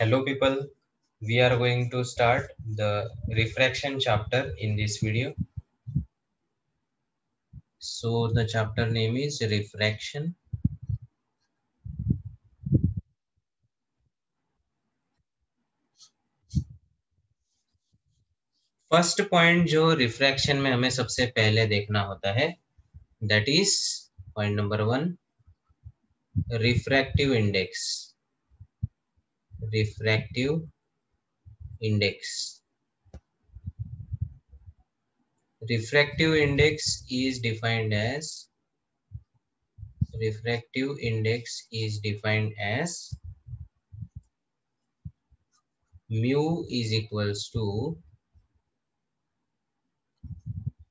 Hello people, we are going to start the refraction chapter in this video. So the chapter name is refraction. First point जो refraction में हमें सबसे पहले देखना होता है that is point number one refractive index refractive index. Refractive index is defined as refractive index is defined as mu is equals to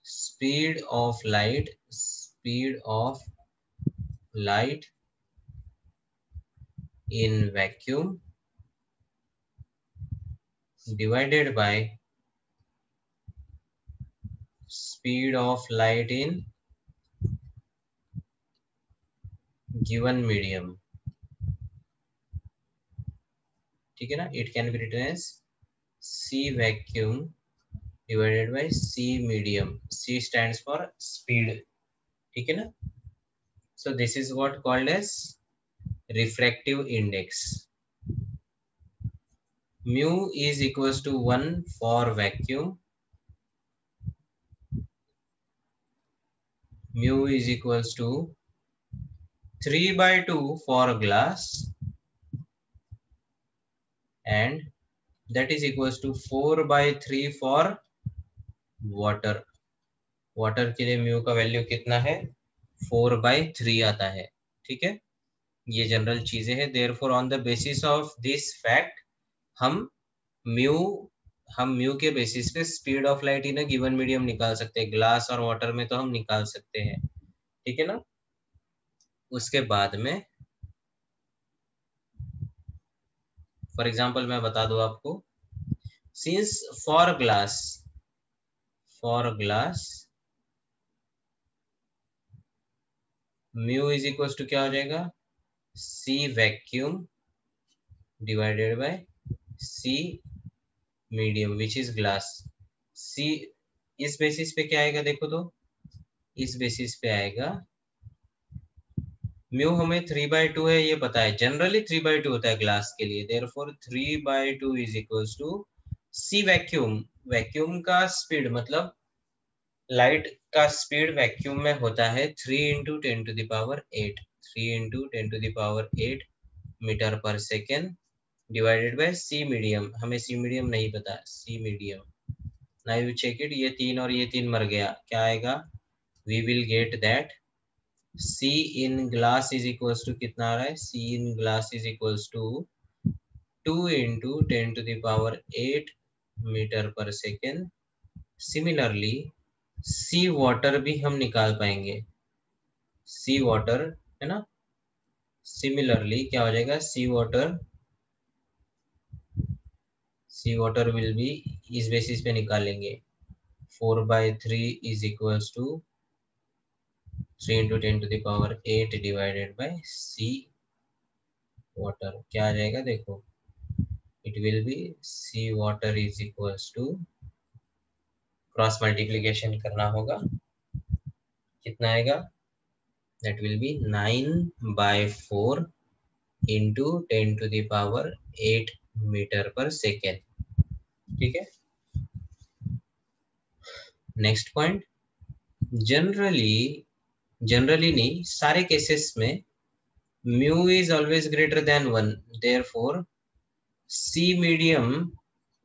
speed of light speed of light in vacuum divided by speed of light in given medium ठीक है ना it can be written as C vacuum divided by C medium C stands for speed ठीक है ना so this is what called as refractive index Mu is equals to 1 for vacuum mu is equals to 3 by 2 for glass and that is equals to 4 by 3 for water water के लिए mu का value कितना है four by three आता है ठीक है ये जनरल चीज़ें हैं therefore on the basis of this fact हम म्यू हम म्यू के बेसिस पे speed of light in given medium निकाल सकते हैं। ग्लास और वाटर में तो हम निकाल सकते हैं। ठीक है ना? उसके बाद में फॉर एग्जांपल मैं बता दू आपको। Since for glass for glass mu is equal to क्या हो जाएगा? C vacuum divided by c medium which is glass c इस बेसिस पे क्या आएगा देखो तो? इस बेसिस पे आएगा। म्यू हमें थ्री बाय टू है, ये पता है। जनरली थ्री बाय टू होता है ग्लास के लिए। Therefore three by two is equals to c vacuum vacuum का स्पीड मतलब लाइट का स्पीड वैक्यूम में होता है three into ten to the power eight three into ten to the power eight metre per second divided by c medium हमें सी medium नहीं पता। सी medium ना यू चेक इट ये तीन और ये तीन मर गया। क्या आएगा? We will get that c in glass is equals to कितना आ रहा है? C in glass is equals to two into ten to the power eight metre per second similarly c water भी हम निकाल पाएँगे। सी वाटर है ना? सिमिलरली क्या हो जाएगा? C water c water will be इस बेसिस पे निकालेंगे। Four by three is equals to three into ten to the power eight divided by c water क्या आ जाएगा? देखो it will be c water is equals to cross multiplication करना होगा। कितना आएगा? That will be nine by four into ten to the power eight metre per second ठीक है? नेक्स्ट पॉइंट जनरली जनरली नहीं, सारे केसेस में mu is always greater than one therefore c medium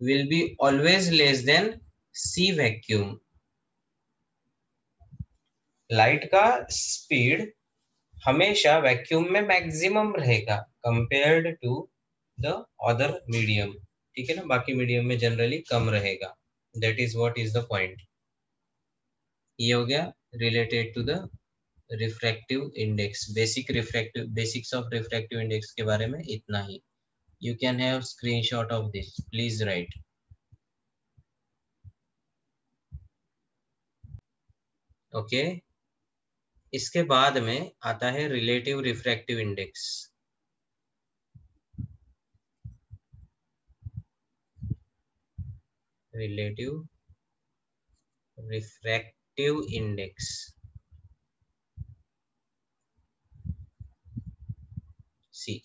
will be always less than c vacuum light का speed हमेशा vacuum में maximum रहेगा compared to the other medium ठीक है ना? बाकी मीडियम में जनरली कम रहेगा। That is what is the point ये हो गया related to the refractive index basic refractive basics of refractive index के बारे में इतना ही। You can have screenshot of this please right okay इसके बाद में आता है relative refractive index relative refractive index see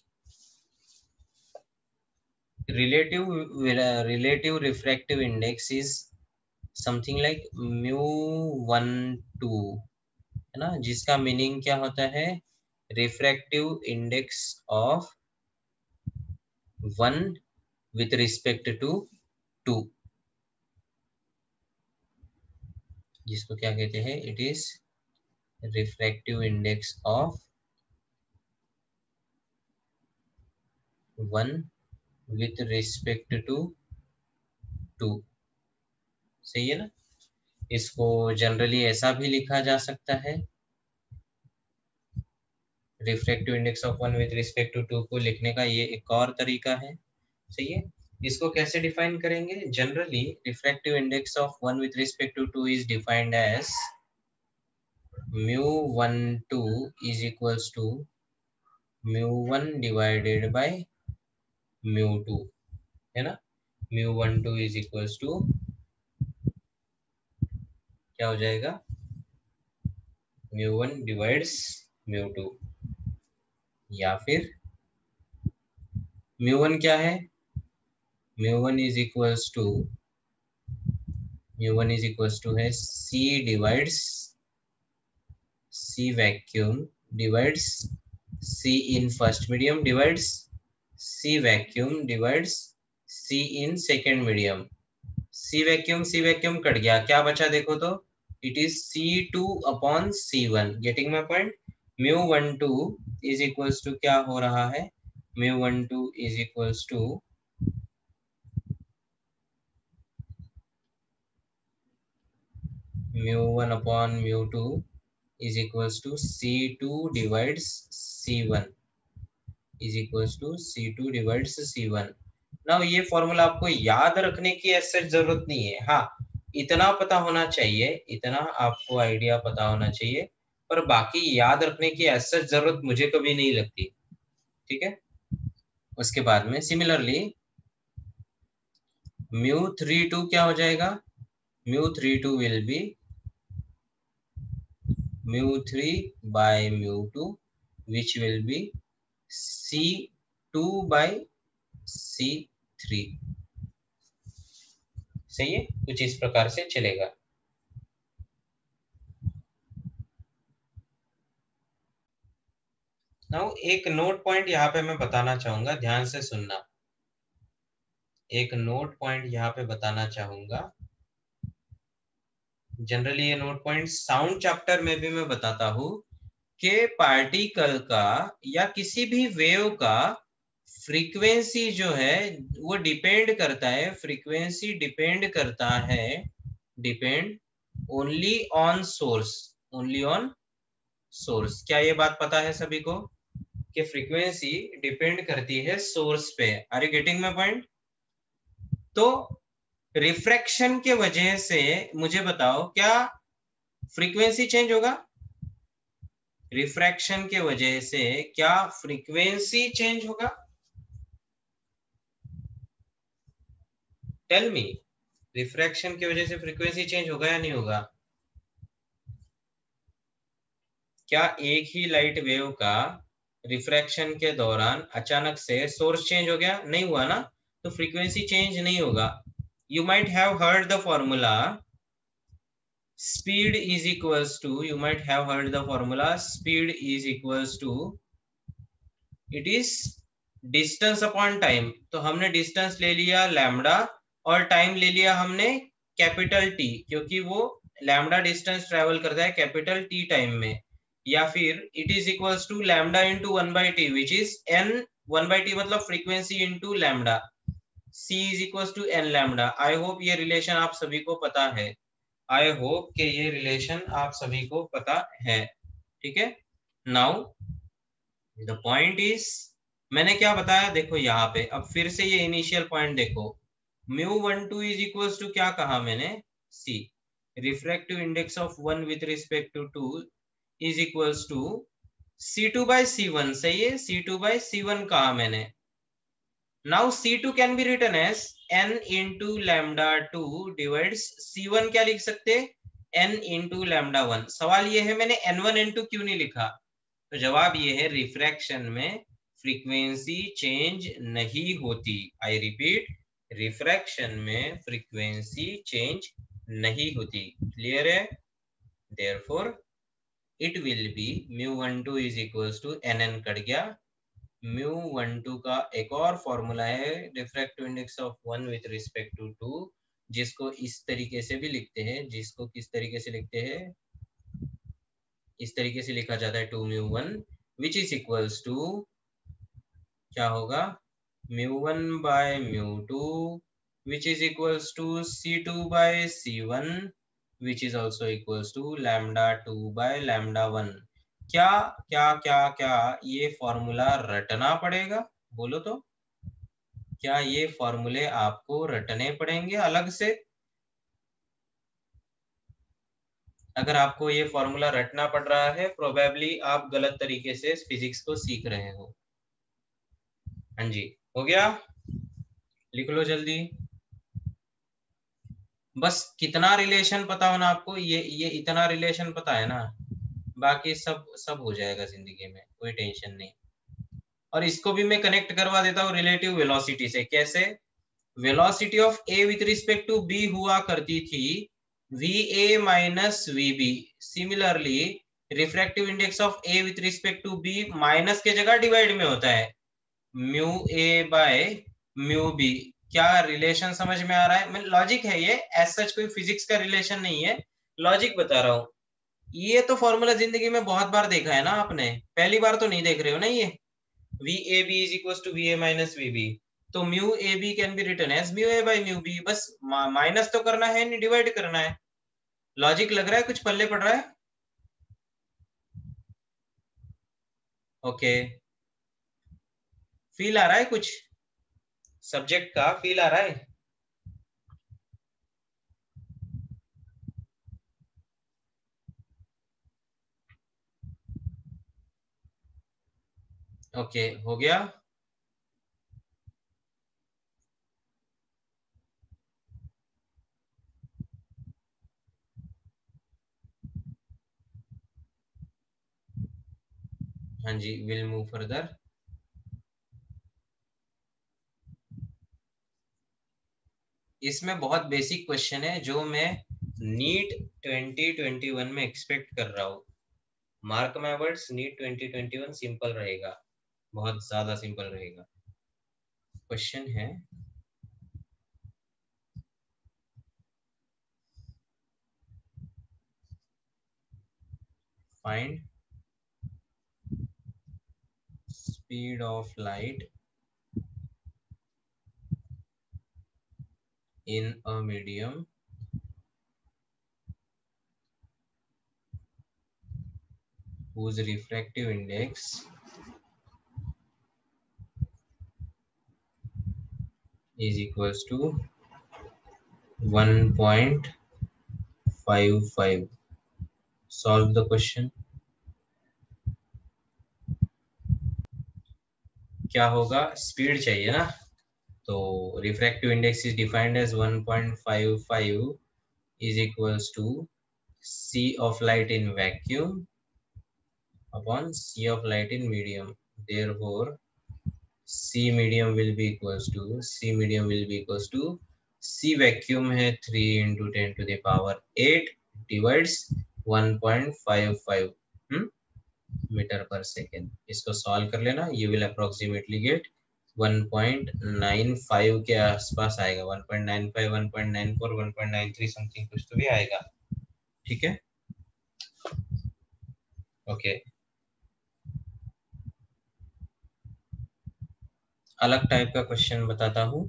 relative uh, relative refractive index is something like mu one two है ना जिसका मीनिंग क्या होता है refractive index of one with respect to two जिसको क्या कहते हैं? It is refractive index of one with respect to two सही है ना? इसको जनरली ऐसा भी लिखा जा सकता है। Refractive index of one with respect to two को लिखने का ये एक और तरीका है। सही है? इसको कैसे डिफाइन करेंगे? Generally refractive index of one with respect to two is defined as mu one two is equals to mu one divided by mu two है ना? Mu one two is equals to क्या हो जाएगा? Mu one divides mu two या फिर mu one क्या है? Mu one is equals to mu one is equals to है c divides c vacuum divides c in first medium divides c vacuum divides c in second medium c vacuum c vacuum cut गया। क्या बचा देखो तो? Two upon c one getting my point mu one two is equals to क्या हो रहा है? One two is equals to mu1 upon mu2 is equals to c2 divides c1 is equals to c2 divides c1 now, ये formula आपको याद रखने की ऐसे ज़रूरत नहीं है। हाँ इतना पता होना चाहिए, इतना आपको आइडिया पता होना चाहिए, पर बाकी याद रखने की ऐसे ज़रूरत मुझे कभी नहीं लगती। ठीक है? उसके बाद में सिमिलरली म्यू थ्री टू क्या हो जाएगा? Mu three two will be mu3 by mu2 which will be c2 by c3 सही है? कुछ इस प्रकार से चलेगा। नाउ एक नोट पॉइंट यहाँ पे मैं बताना चाहूँगा, ध्यान से सुनना। एक नोट पॉइंट यहाँ पे बताना चाहूँगा। जनरली ये नोट पॉइंट साउंड चैप्टर में भी मैं बताता हूँ कि पार्टिकल का या किसी भी वेव का फ्रीक्वेंसी जो है, वो डिपेंड करता है फ्रीक्वेंसी डिपेंड करता है depend only on source only on source क्या ये बात पता है सभी को? कि फ्रीक्वेंसी डिपेंड करती है सोर्स पे. Are you getting my point तो रिफ्रैक्शन के वजह से मुझे बताओ, क्या फ्रीक्वेंसी चेंज होगा? रिफ्रैक्शन के वजह से क्या फ्रीक्वेंसी चेंज होगा? टेल मी रिफ्रैक्शन की वजह से फ्रीक्वेंसी चेंज होगा या नहीं होगा? क्या एक ही लाइट वेव का रिफ्रैक्शन के दौरान अचानक से सोर्स चेंज हो गया? नहीं हुआ ना? तो फ्रीक्वेंसी चेंज नहीं होगा। You might have heard the formula speed is equals to you might have heard the formula speed is equals to it is distance upon time तो हमने distance ले लिया lambda और time ले लिया हमने capital T क्योंकि वो lambda distance travel करता है capital T time में या फिर it is equals to lambda into 1 by t which is n 1 by t मतलब frequency into lambda c is equal to n lambda I hope ये relation आप सभी को पता है। आई होप के ये रिलेशन आप सभी को पता है। ठीक है? नाउ द पॉइंट इज़ मैंने क्या बताया? देखो यहाँ पे। अब फिर से ये इनिशियल पॉइंट देखो। Mu one two is equal to क्या कहा मैंने? C refractive index of one with respect to two is equals to c two by c one सही है? C two by c one कहा मैंने। Now C2 can be written as n into lambda two divides C1 क्या लिख सकते? n into lambda one सवाल ये है, मैंने n1 इंटू क्यों नहीं लिखा? तो जवाब ये है रिफ्रैक्शन में फ्रीक्वेंसी चेंज नहीं होती। आई रिपीट रिफ्रैक्शन में फ्रीक्वेंसी चेंज नहीं होती। क्लियर है? Therefore it will be mu one two is is two N N cut गया। म्यू वन टू का एक और फॉर्मूला है refractive index of one with respect to two जिसको इस तरीके से भी लिखते हैं, जिसको किस तरीके से लिखते हैं? इस तरीके से लिखा जाता है two mu one which is equals to क्या होगा? Mu one by mu two which is equals to C two by C one which is also equals to lambda two by lambda one क्या क्या क्या क्या ये formula रटना पड़ेगा? बोलो तो। क्या ये फॉर्मूले आपको रटने पड़ेंगे अलग से? अगर आपको ये फॉर्मूला रटना पड़ रहा है प्रोबेबली आप गलत तरीके से फिजिक्स को सीख रहे हो। हाँ जी, हो गया? लिख लो जल्दी। बस कितना रिलेशन पता होना आपको? ये ये इतना रिलेशन पता है ना। बाकी सब सब हो जाएगा ज़िंदगी में, कोई टेंशन नहीं। और इसको भी मैं कनेक्ट करवा देता हूँ रिलेटिव वेलोसिटी से। कैसे? Velocity of A with respect to B हुआ करती थी V A minus V B similarly refractive index of A with respect to B minus के जगह डिवाइड में होता है। Mu A by mu B क्या रिलेशन समझ में आ रहा है? लॉजिक है ये। एज सच कोई फिजिक्स का रिलेशन नहीं है। लॉजिक बता रहा हूँ। ये तो फॉर्मूला ज़िंदगी में बहुत बार देखा है ना आपने। पहली बार तो नहीं देख रहे हो ना ये? V A B is equal to V A minus V B तो mu A B can be written as mu A by mu B बस माइनस तो करना है, नहीं डिवाइड करना है। लॉजिक लग रहा है? कुछ पल्ले पड़ रहा है? ओके फील आ रहा है कुछ? सब्जेक्ट का फील आ रहा है? ओके, हो गया। हाँ जी विल मूव फर्दर इसमें बहुत बेसिक क्वेश्चन है जो मैं नीट 2021 में एक्सपेक्ट कर रहा हूँ। Mark my words NEET 2021 simple रहेगा। बहुत ज़्यादा सिंपल रहेगा। क्वेश्चन है find speed of light in a medium. Whose refractive index is equals to 1.55 solve the question. क्या होगा? स्पीड चाहिए ना? तो refractive index is defined as 1.55 is equal to C of light in vacuum upon C of light in medium therefore for c medium will be equals to c medium will be equals to c vacuum है 3 into 10 to the power 8 divides 1.55 hmm? Metre पर second इसको solve कर लेना you will approximately get 1.95 के आसपास आएगा 1.95 1.94 1.93 something कुछ तो भी आएगा ठीक है ओके अलग टाइप का क्वेश्चन बताता हूँ।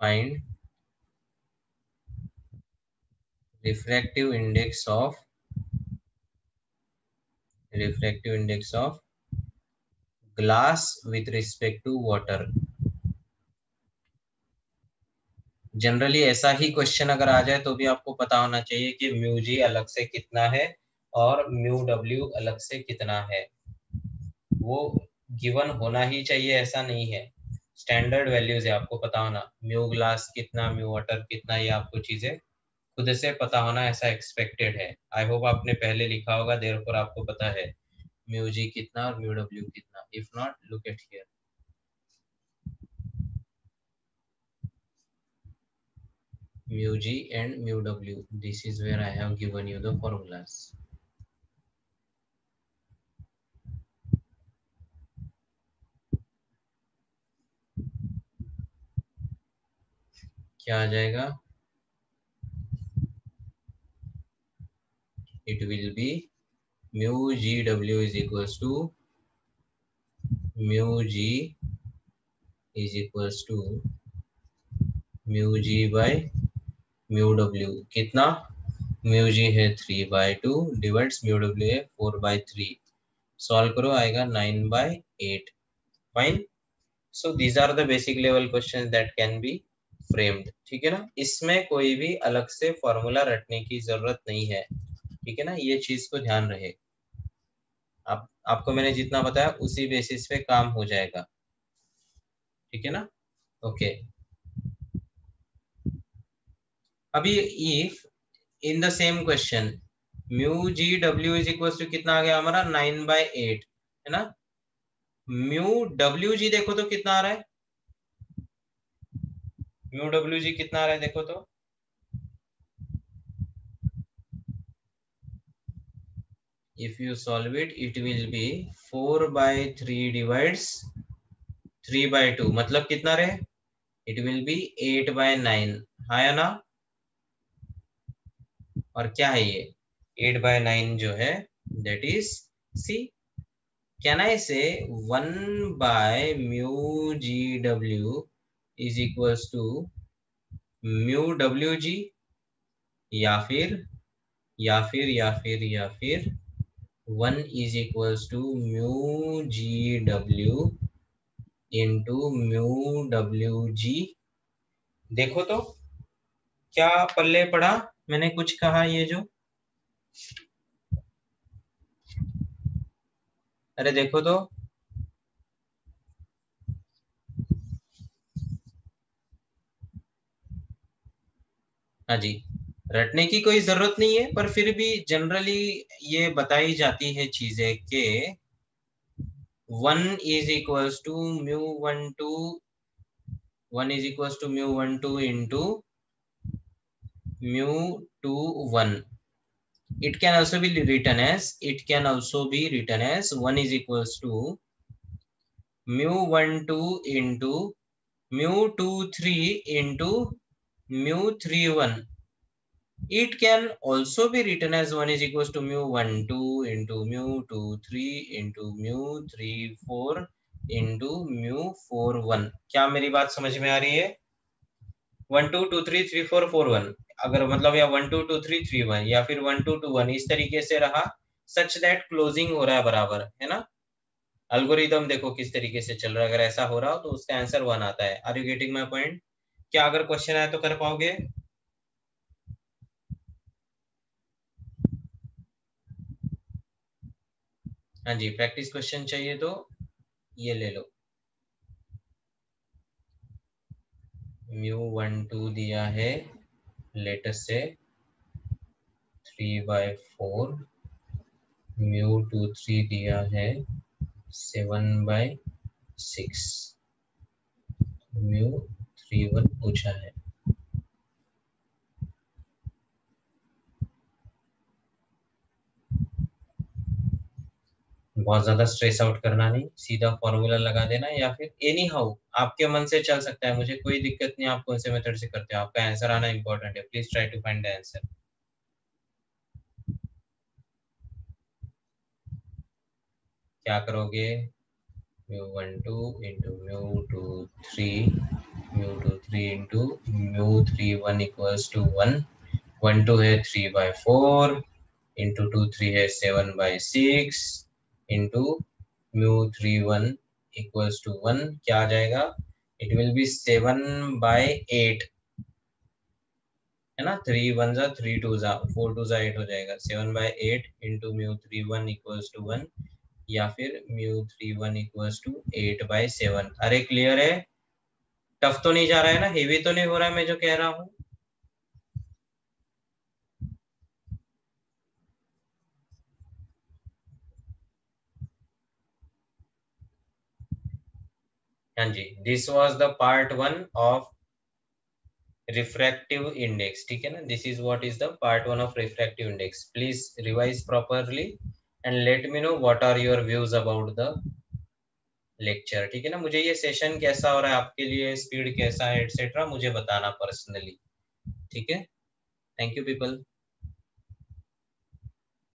Find refractive index of refractive index of glass with respect to water. Generally ऐसा ही क्वेश्चन अगर आ जाए तो भी आपको पता होना चाहिए कि म्यूजी अलग से कितना है। और म्यू डब्ल्यू अलग से कितना है? वो गिवन होना ही चाहिए, ऐसा नहीं है। स्टैंडर्ड वैल्यूज़ है आपको पता होना। म्यू ग्लास कितना, म्यू वाटर कितना, ये आपको चीज़ें खुद से पता होना ऐसा एक्सपेक्टेड है। आई होप आपने पहले लिखा होगा, देर पर आपको पता है। म्यू जी कितना और म्यू डब्ल्यू कितना। If not look at here mu g and mu w this is where i have given you the formulas. क्या आ जाएगा? It will be mu gw is equals to mu g is equals to mu g by mu w. कितना? Mu g है three by two divides mu W है four by three solve करो, आएगा nine by eight fine so these are the basic level question that can be framed ठीक है ना? इसमें कोई भी अलग से फॉर्मूला रटने की ज़रूरत नहीं है, ठीक है ना? ये चीज़ को ध्यान रहे। आप, आपको मैंने जितना बताया, उसी बेसिस पे काम हो जाएगा, ठीक है ना? ओके अभी if in the same question mu G W is equal to कितना आ गया हमारा? नाइन बाय एट है ना? म्यू डब्ल्यू जी देखो तो कितना आ रहा है? म्यू डब्ल्यू जी कितना आ रहा है देखो तो। If you solve it it will be four by three divides three by two मतलब कितना रहे? It will be eight by nine हा हाया ना? और क्या है ये? एट बाय नाइन जो है that is see can I say one by mu G W GW is equals to mu WG या फिर या फिर या फिर या फिर one is equals to mu G W into mu W G देखो तो क्या पल्ले पड़ा मैंने कुछ कहा ये जो। अरे देखो तो हाँ जी। रटने की कोई ज़रूरत नहीं है, पर फिर भी जनरली ये बताई जाती है चीज़ें के one is equals to mu one two one is equals to mu one two into mu two one it can also be written as, it can also be written as 1 is equals to mu 1 2 into mu 2 3 into mu 3 1 it can also be written as 1 is equals to mu 1 2 into mu 2 3 into mu 3 4 into mu 4 1 क्या मेरी बात समझ में आ रही है? 1 2 2 3 3 4 4 1 अगर मतलब या 1 2 2 3 3 1 या फिर 1 2 2 1 इस तरीके से रहा सच दैट क्लोजिंग हो रहा है बराबर, है ना? अल्गोरिदम देखो किस तरीके से चल रहा है। अगर ऐसा हो रहा हो तो उसका आंसर वन आता है। Are you getting my point क्या अगर क्वेश्चन आए तो कर पाओगे? हाँ जी प्रैक्टिस क्वेश्चन चाहिए तो ये ले लो। म्यू वन टू दिया है लेटेस्ट से three by four. Mu two three दिया है, seven by six. Mu three पूछा है। बहुत ज़्यादा स्ट्रेस आउट करना नहीं, सीधा फॉर्मूला लगा देना या फिर एनी हाउ आपके मन से चल सकता है, मुझे कोई दिक्कत नहीं, आप कौन से मेथड से करते हो? आपका आंसर आना इंपॉर्टेंट है please try to find the answer क्या करोगे? Mu one two into mu two three mu two three into mu three one equals to one one two है three by four into two three है seven by six into mu three one equals to one क्या आ जाएगा? It will be seven by eight है ना? Three one जा three two जा four two जा एट हो जाएगा. Seven by eight into mu three one equals to one या फिर mu three one equals to eight by seven अरे क्लियर है? टफ तो नहीं जा रहा है ना? हेवी तो नहीं हो रहा है, मैं जो कह रहा हूँ। हाँ जी this was the part one of refractive index ठीक है ना? This is what is the part one of refractive index please revise properly and let me know what are your views about the lecture, ठीक है ना? मुझे ये session कैसा हो रहा है? आपके लिए स्पीड कैसा है एटसेट्रा मुझे बताना पर्सनली ठीक है? Thank you people